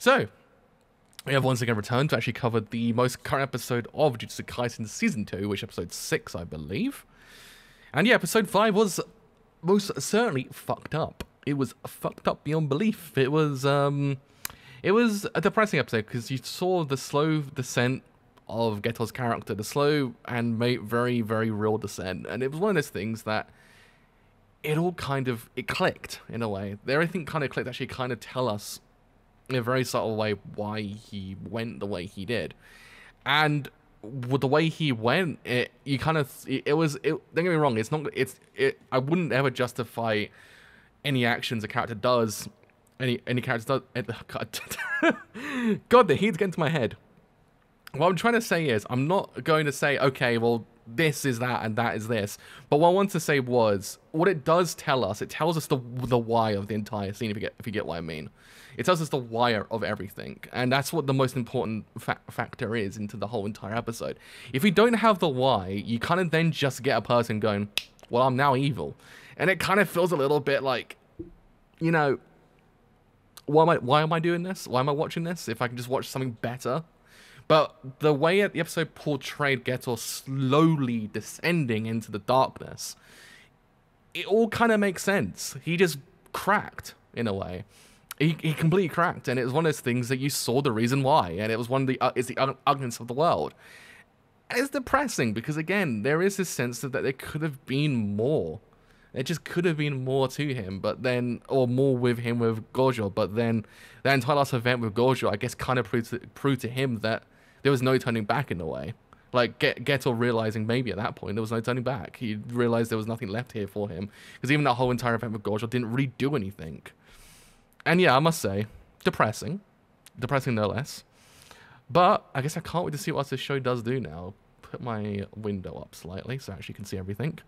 So, we have once again returned to actually cover the most current episode of Jujutsu Kaisen Season 2, which episode 6, I believe. And yeah, episode 5 was most certainly fucked up. It was fucked up beyond belief. It was, um, it was a depressing episode because you saw the slow descent of Geto's character, the slow and very, very real descent. And it was one of those things that it all kind of, it clicked in a way. Everything kind of clicked, actually kind of tell us in a very subtle way why he went the way he did. And with the way he went, it you kind of it, it was. It, don't get me wrong. It's not. It's. It. I wouldn't ever justify any actions a character does. Any any character does. God, God, the heat's getting to my head. What I'm trying to say is, I'm not going to say, okay, well, this is that and that is this. But what I want to say was, what it does tell us, it tells us the the why of the entire scene. If you get if you get what I mean. It tells us the wire of everything, and that's what the most important fa- factor is into the whole entire episode. If you don't have the why, you kind of then just get a person going, "Well, I'm now evil," and it kind of feels a little bit like, you know, why am I why am I doing this? Why am I watching this? If I can just watch something better. But the way the episode portrayed Geto slowly descending into the darkness, it all kind of makes sense. He just cracked in a way he, he completely cracked, and it was one of those things that you saw the reason why, and it was one of the uh, it's the ugliness of the world. And it's depressing because again, there is this sense that, that there could have been more. There just could have been more to him, but then, or more with him with Gojo. But then, that entire last event with Gojo, I guess, kind of proved to, proved to him that there was no turning back in a way. Like Get Geto realizing maybe at that point there was no turning back. He realized there was nothing left here for him because even that whole entire event with Gojo didn't really do anything. And yeah, I must say, depressing. Depressing no less. But I guess I can't wait to see what this show does do now. Put my window up slightly so I actually can see everything.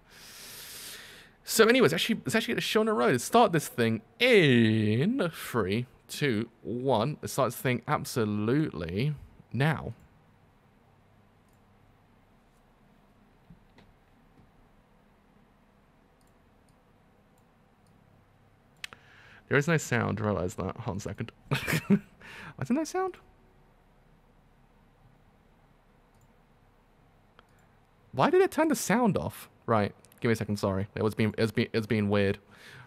So anyways, actually, let's actually get the show in a row. Let's start this thing in three, two, one. Let's start this thing absolutely now. There is no sound. I realize that. Hold on a second. What's in that sound? Why did it turn the sound off? Right. Give me a second. Sorry. It was being it was being it was being weird.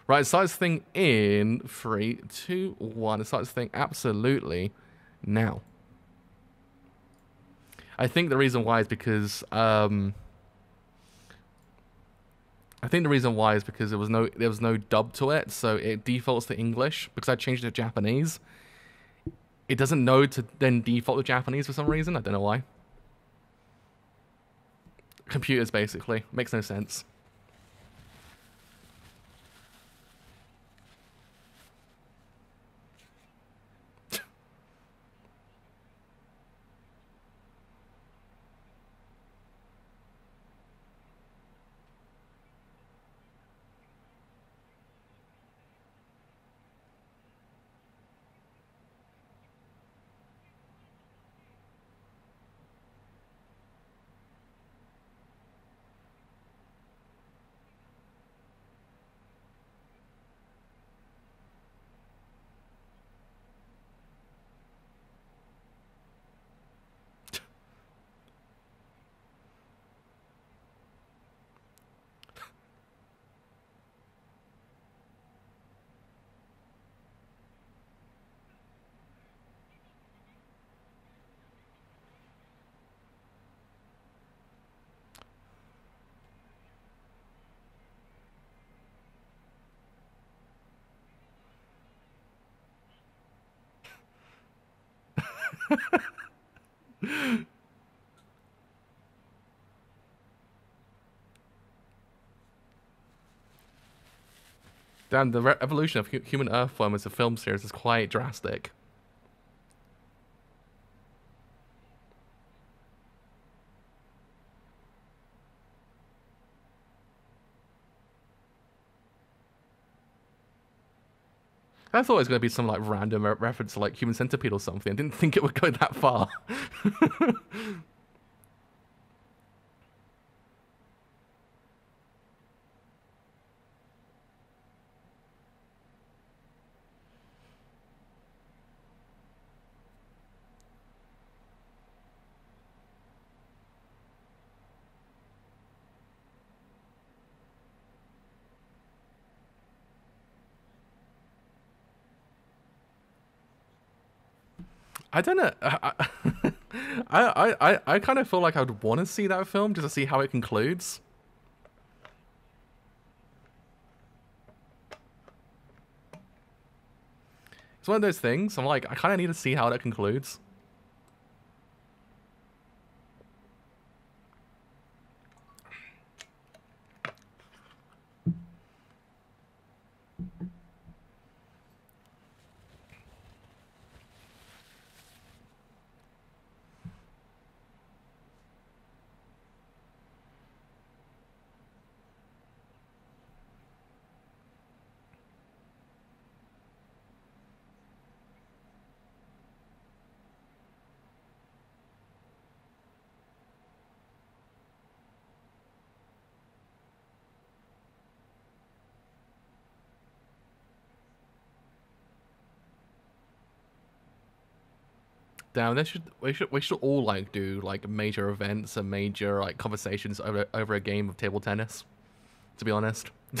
Right. It starts thing in three, two, one. It starts this thing absolutely now. I think the reason why is because um I think the reason why is because there was no there was no dub to it, so it defaults to English because I changed it to Japanese. It doesn't know to then default to Japanese for some reason. I don't know why. Computers basically makes no sense. Damn, the evolution of human earthworm as a film series is quite drastic. I thought it was going to be some like random reference to like human centipede or something. I didn't think it would go that far. I don't know. I I I, I kind of feel like I would want to see that film just to see how it concludes. It's one of those things. I'm like, I kind of need to see how that concludes. Damn, they should we should we should all like do like major events and major like conversations over over a game of table tennis. To be honest.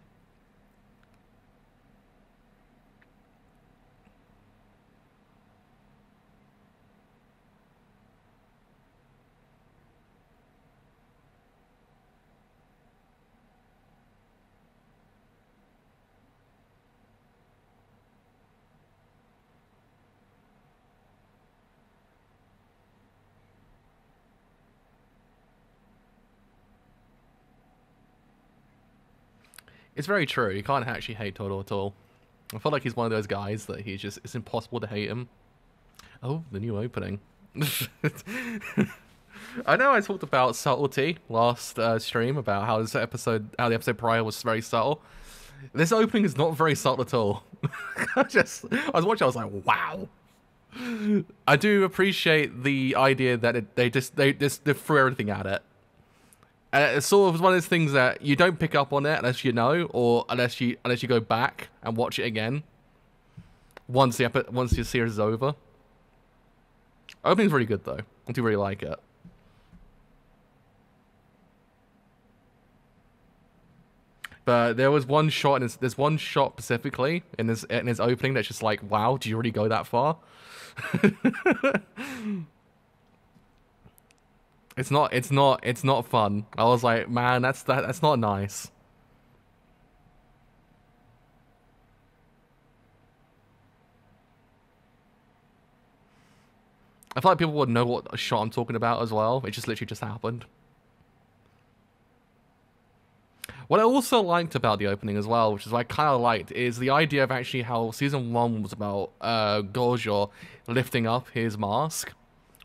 It's very true. You can't actually hate Todo at all. I feel like he's one of those guys that he's just it's impossible to hate him. Oh, the new opening. I know I talked about subtlety last uh, stream about how this episode, how the episode prior was very subtle. This opening is not very subtle at all. I just, I was watching, I was like, wow. I do appreciate the idea that it, they just they just they threw everything at it. And it's sort of one of those things that you don't pick up on it unless you know, or unless you unless you go back and watch it again. Once the epi- once your series is over. Opening's really good though. I do really like it. But there was one shot, and there's one shot specifically in his in his opening that's just like, wow, do you really go that far? It's not. It's not. It's not fun. I was like, man, that's that. That's not nice. I feel like people would know what shot I'm talking about as well. It just literally just happened. What I also liked about the opening as well, which is what I kind of liked, is the idea of actually how season one was about uh, Gojo lifting up his mask,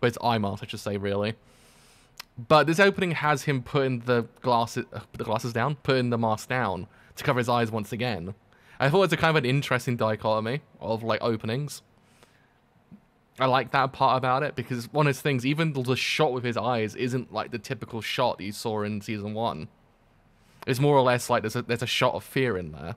or his eye mask, I should say, really. But this opening has him putting the glasses, uh, the glasses down, putting the mask down to cover his eyes once again. I thought it's a kind of an interesting dichotomy of like openings. I like that part about it because one of those things, even the shot with his eyes isn't like the typical shot you saw in season one. It's more or less like there's a there's a shot of fear in there.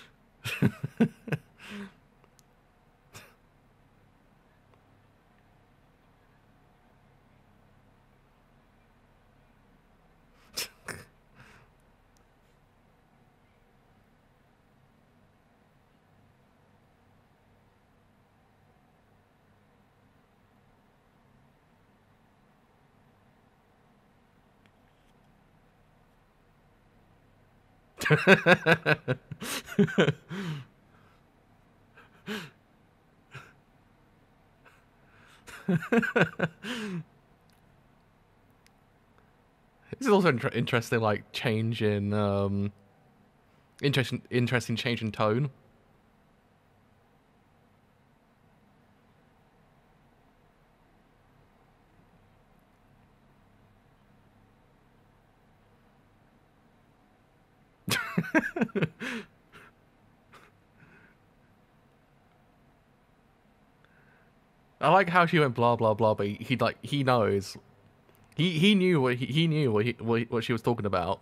This is also inter- interesting, like change in um, interesting, interesting change in tone. I like how she went blah blah blah, but he, he like he knows, he he knew what he, he knew what he what, what she was talking about.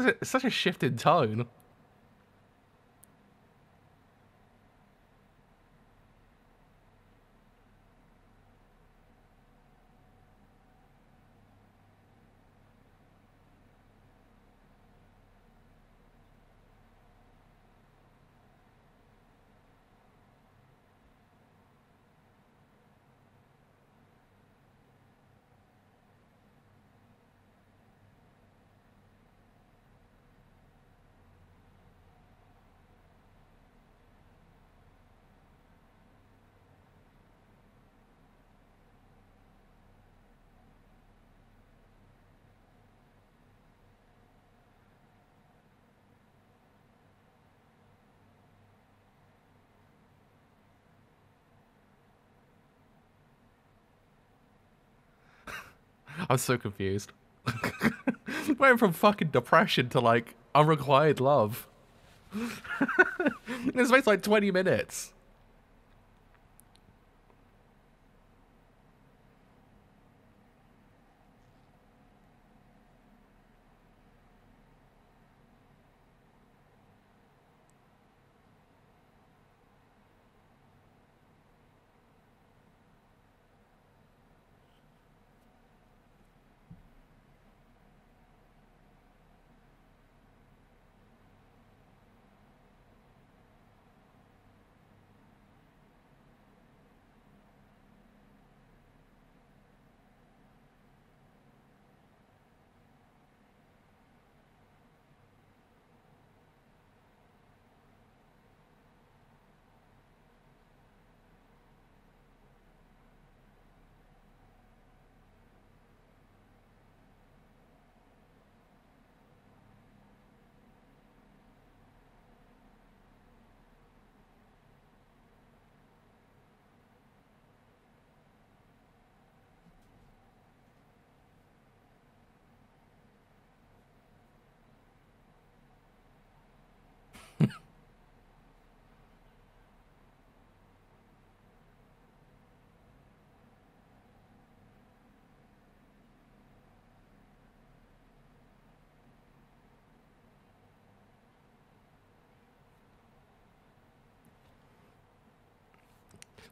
A, such a shifted tone. I'm so confused. Went from fucking depression to like unrequited love. this makes like 20 minutes.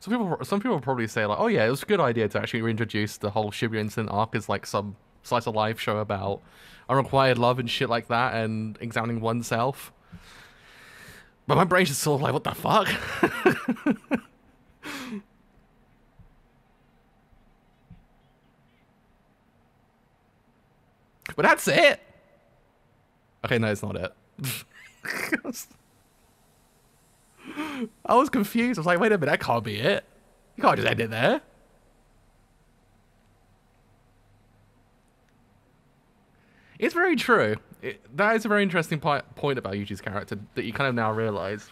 Some people, some people probably say like, "Oh yeah, it was a good idea to actually reintroduce the whole Shibuya incident arc as like some slice of life show about unrequited love and shit like that and examining oneself. But my brain's just sort of like, what the fuck? but that's it. Okay, no, it's not it. I was confused. I was like, wait a minute, that can't be it. You can't just end it there. It's very true. It, that is a very interesting point about Yuji's character that you kind of now realize.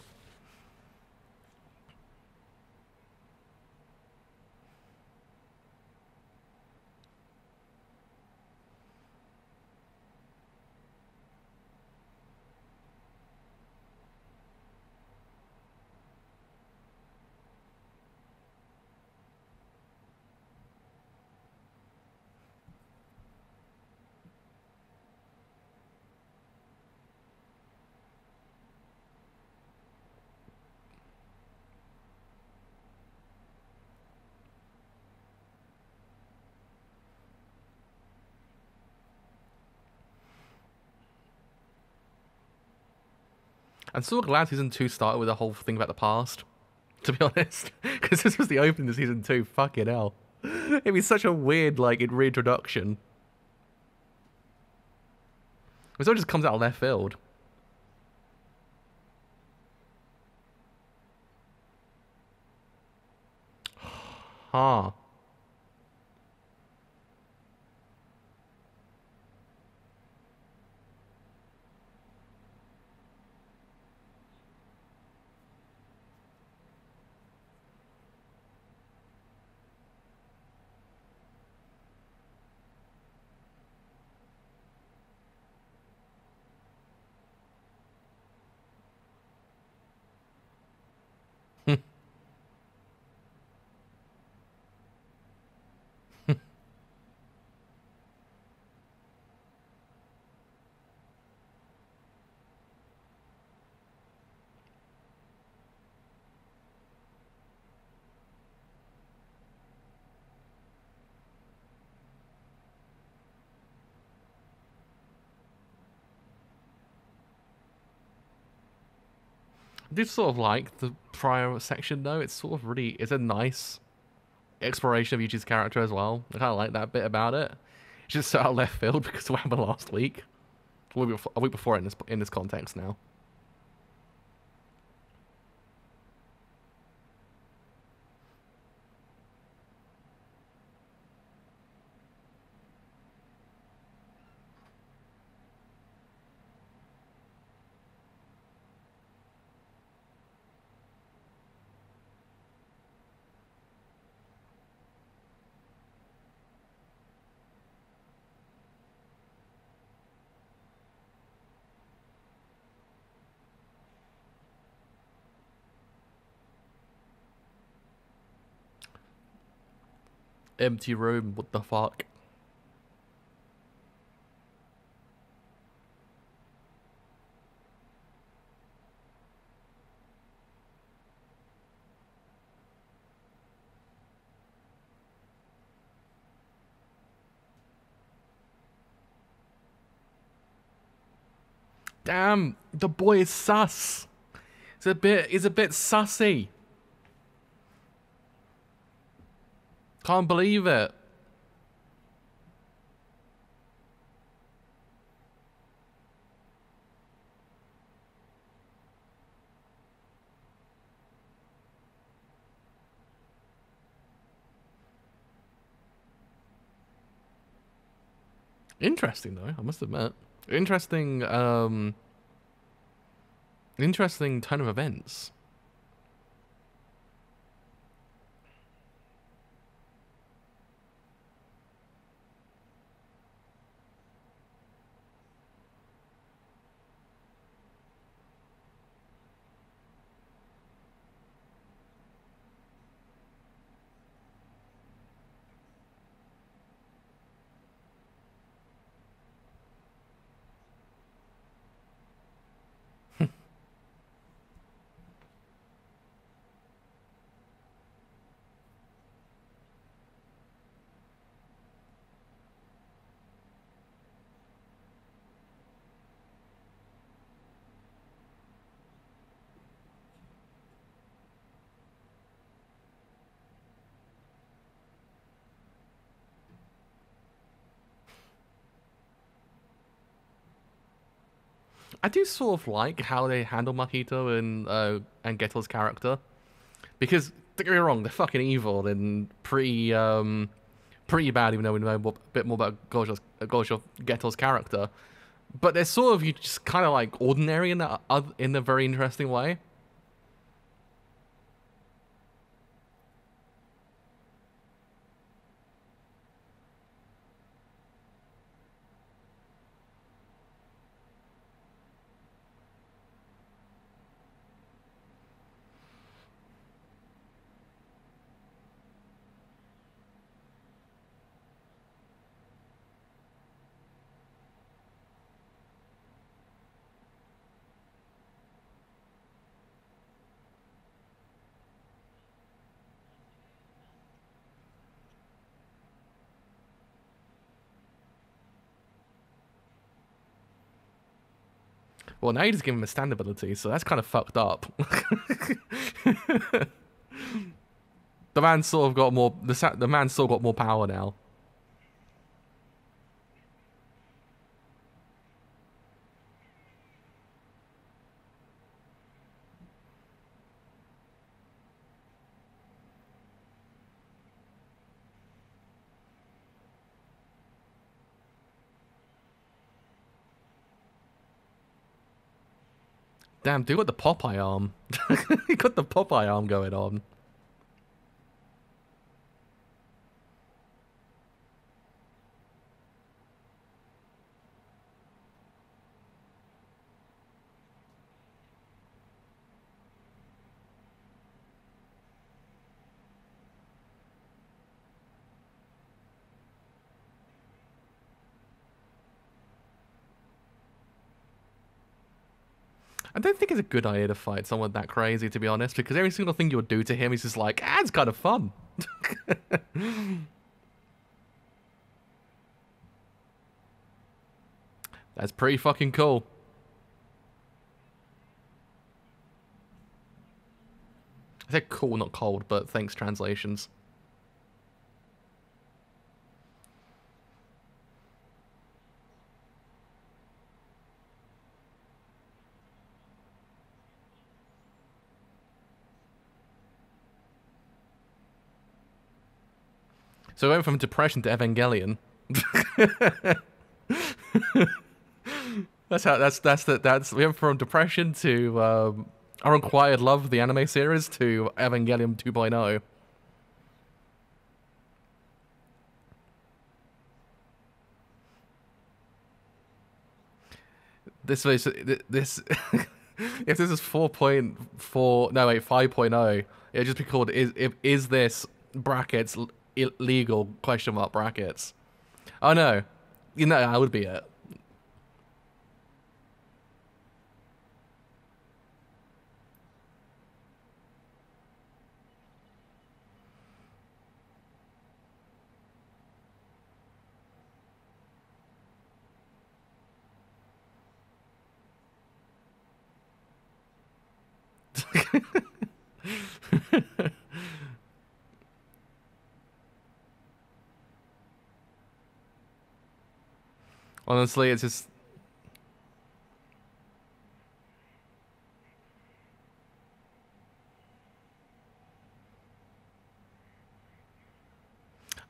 I'm still glad season two started with a whole thing about the past. To be honest, because this was the opening of season two. Fucking hell, it'd be such a weird like reintroduction. It all just comes out of left field. Huh. I do sort of like the prior section though. It's sort of really it's a nice exploration of Yuji's character as well. I kind of like that bit about it. It's just so out left field because of what happened last week, a week before, a week before in this in this context now. Empty room. What the fuck? Damn, the boy is sus. He's a bit, he's a bit sussy. Can't believe it. Interesting though, I must admit. Interesting um interesting turn of events. I do sort of like how they handle Mahito and uh, and Geto's character, because don't get me wrong, they're fucking evil and pretty um, pretty bad. Even though we know a bit more about Gojo's, Gojo Geto's character, but they're sort of you just kind of like ordinary in a in a very interesting way. Well, now you just give him a stand ability, so that's kind of fucked up. the man sort of got more. The the man still got more power now. Damn, dude got the Popeye arm. he got the Popeye arm going on. Don't think it's a good idea to fight someone that crazy, to be honest, because every single thing you'll do to him, he's just like, ah, it's kind of fun. That's pretty fucking cool. I said cool, not cold, but thanks translations. So we went from depression to Evangelion. that's how. That's that's the that's we went from depression to um, our unquiet love, the anime series, to Evangelion 2.0. This was this. if this is 4.4, no wait, 5.0, it'd just be called is is this brackets illegal question mark brackets. Oh no, you know that would be it. Honestly, it's just.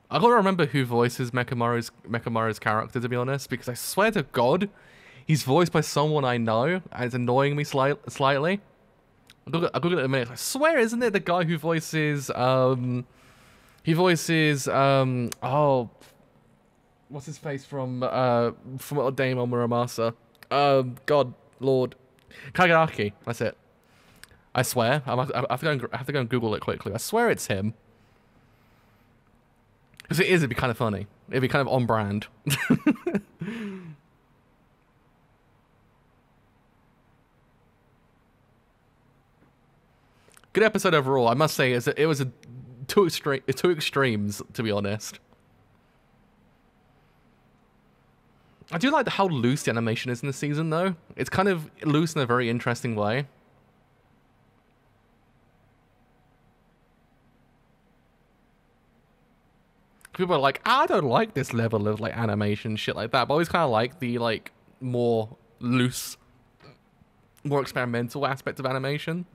I gotta remember who voices Mechamaru's Mechamaru's character to be honest, because I swear to God, he's voiced by someone I know, and it's annoying me slight, slightly. I'll go get it a minute. I swear, isn't it the guy who voices um, he voices um, oh what's his face from uh from Daimon Muramasa? Um, God, Lord, Kagaki. That's it. I swear. I'm, I have to go. And, I have to go and Google it quickly. I swear it's him. Because it is. It'd be kind of funny. It'd be kind of on brand. Good episode overall. I must say, it was a two extreme, two extremes to be honest. I do like how loose the animation is in the season, though. It's kind of loose in a very interesting way. People are like, ah, I don't like this level of like animation, shit like that. But I always kind of like the like more loose more experimental aspect of animation.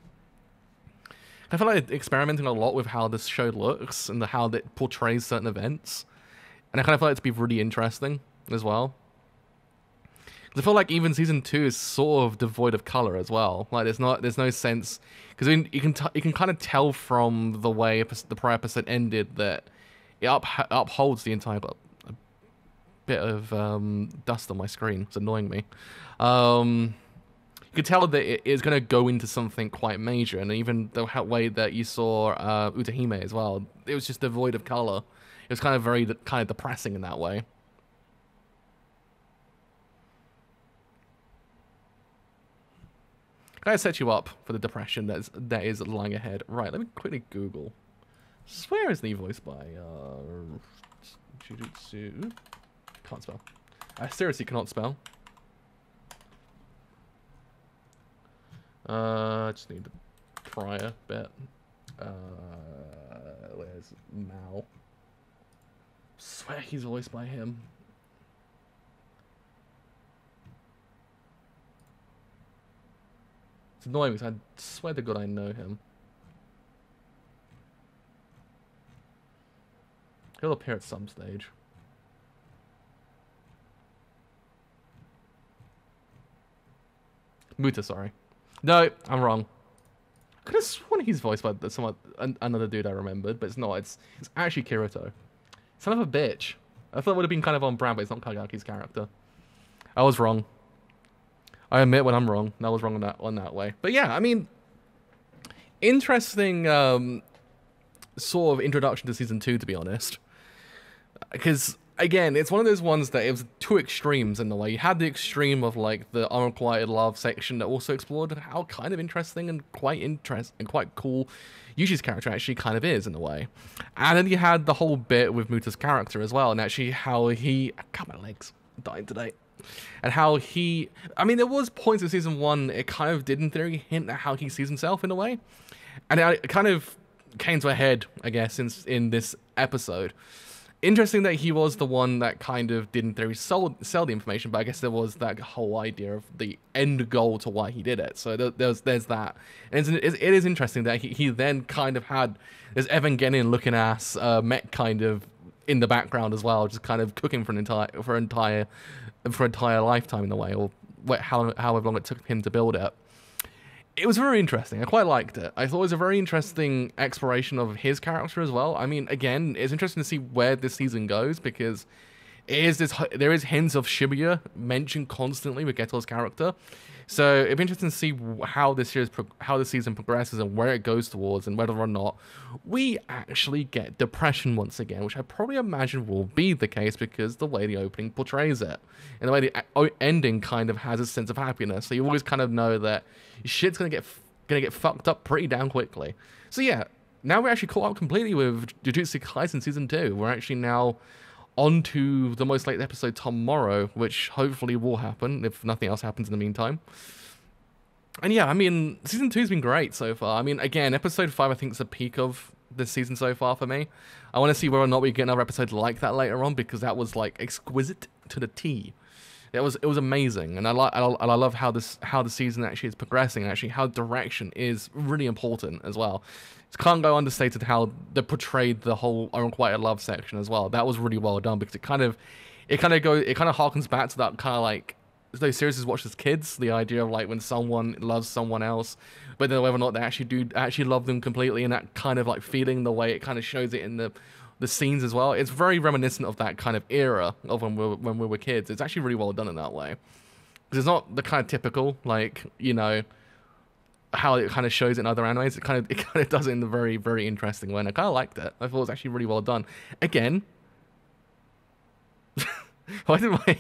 I feel like experimenting a lot with how this show looks and the, how it portrays certain events, and I kind of feel like it to be really interesting as well. I feel like even season two is sort of devoid of color as well. Like there's not, there's no sense because I mean, you can you can kind of tell from the way the prior episode ended that it up, upholds the entire A bit of um, dust on my screen. It's annoying me. Um, you could tell that it is going to go into something quite major, and even the way that you saw uh, Utahime as well, it was just devoid of color. It was kind of very kind of depressing in that way. Can I set you up for the depression that is, that is lying ahead? Right, let me quickly Google. Swear isn't he voiced by uh, Jujutsu? Can't spell. I seriously cannot spell. Uh, just need the prior bit. Uh, where's Mao? Swear he's voiced by him. It's annoying because I swear to God I know him. He'll appear at some stage. Muta, sorry. No, I'm wrong. I could have sworn he's voiced by someone, another dude I remembered, but it's not. It's it's actually Kirito. Son of a bitch. I thought it would have been kind of on brand, but it's not Kagaki's character. I was wrong. I admit when I'm wrong. I was wrong on that on that way. But yeah, I mean, interesting um, sort of introduction to season two, to be honest. Because again, it's one of those ones that it was two extremes in the way. You had the extreme of like the unrequited love section that also explored how kind of interesting and quite interest and quite cool Yuji's character actually kind of is in a way. And then you had the whole bit with Muta's character as well, and actually how he. Cut my legs. I'm dying today and how he I mean there was points in season one it kind of did in theory hint at how he sees himself in a way. And it kind of came to a head, I guess, in in this episode. Interesting that he was the one that kind of did in theory sell, sell the information, but I guess there was that whole idea of the end goal to why he did it. So there's there's that. And it's, it is interesting that he, he then kind of had this Evangelion looking ass uh, mech kind of in the background as well, just kind of cooking for an entire for an entire for entire lifetime in a way, or how, however long it took him to build it. It was very interesting. I quite liked it. I thought it was a very interesting exploration of his character as well. I mean, again, it's interesting to see where this season goes because is this there is hints of Shibuya mentioned constantly with Geto's character. So it'd be interesting to see how this year's how the season progresses and where it goes towards, and whether or not we actually get depression once again, which I probably imagine will be the case because the way the opening portrays it, and the way the ending kind of has a sense of happiness. So you always kind of know that shit's gonna get gonna get fucked up pretty damn quickly. So yeah, now we're actually caught up completely with Jujutsu Kaisen season two. We're actually now on to the most late episode tomorrow, which hopefully will happen if nothing else happens in the meantime. And yeah, I mean, season two's been great so far. I mean, again, episode five I think is the peak of this season so far for me. I want to see whether or not we get another episode like that later on because that was like exquisite to the T. It was it was amazing, and I like and I love how this how the season actually is progressing. Actually, how direction is really important as well can't go understated how they portrayed the whole unrequited love section as well. That was really well done because it kind of, it kind of go, it kind of harkens back to that kind of like those series watched as kids. The idea of like when someone loves someone else, but then whether or not they actually do actually love them completely, and that kind of like feeling the way it kind of shows it in the the scenes as well. It's very reminiscent of that kind of era of when we were, when we were kids. It's actually really well done in that way because it's not the kind of typical like you know how it kind of shows in other animes. It kind of it kind of does it in a very very interesting way. And I kind of liked it. I thought it was actually really well done. Again, why did my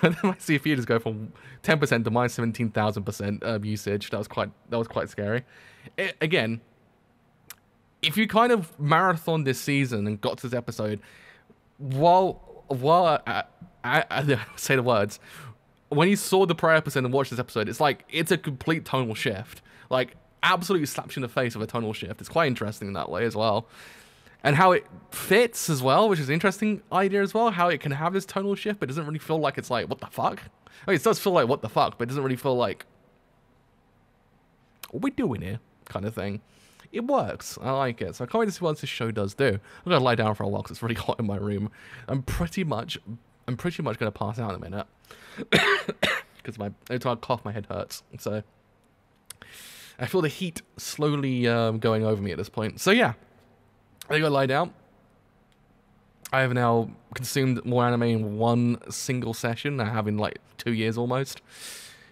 why did my CPU just go from ten percent to minus seventeen thousand percent um, usage? That was quite that was quite scary. It, again, if you kind of marathon this season and got to this episode, while while I, I, I say the words, when you saw the prior episode and watched this episode, it's like it's a complete tonal shift like absolutely slaps you in the face with a tonal shift. It's quite interesting in that way as well. And how it fits as well, which is an interesting idea as well, how it can have this tonal shift, but doesn't really feel like it's like, what the fuck? I mean, it does feel like what the fuck, but it doesn't really feel like what we doing here? Kind of thing. It works. I like it. So I can't wait to see what this show does do. I'm gonna lie down for a while because it's really hot in my room. I'm pretty much, I'm pretty much gonna pass out in a minute because my every time I cough, my head hurts. So I feel the heat slowly um, going over me at this point. So yeah, I think I lie down. I have now consumed more anime in one single session. I have in like two years almost.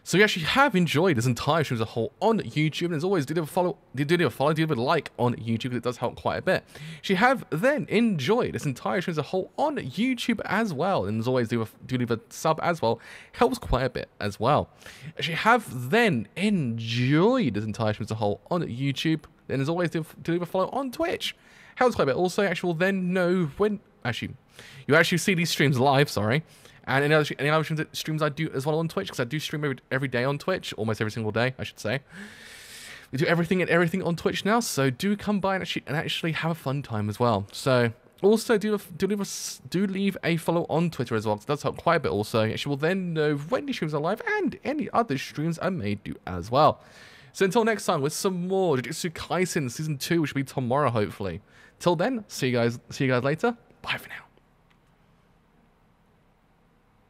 So you actually have enjoyed this entire stream as a whole on YouTube, and as always, do leave a follow, do leave a follow, do leave a like on YouTube because it does help quite a bit. She have then enjoyed this entire stream as a whole on YouTube as well, and as always, do, a, do leave a sub as well, helps quite a bit as well. She have then enjoyed this entire stream as a whole on YouTube, and as always, do, do leave a follow on Twitch. Helps quite a bit. Also, actually, will then know when actually you actually see these streams live. Sorry and any other, any other streams, I do as well on Twitch, because I do stream every, every day on Twitch, almost every single day, I should say. We do everything and everything on Twitch now, so do come by and actually, and actually have a fun time as well. So also do do leave a, do leave a follow on Twitter as well. Because that's help quite a bit. Also, you will then know when the streams are live and any other streams I may do as well. So until next time, with some more Jujutsu Kaisen season two, which will be tomorrow hopefully. Till then, see you guys. See you guys later. Bye for now.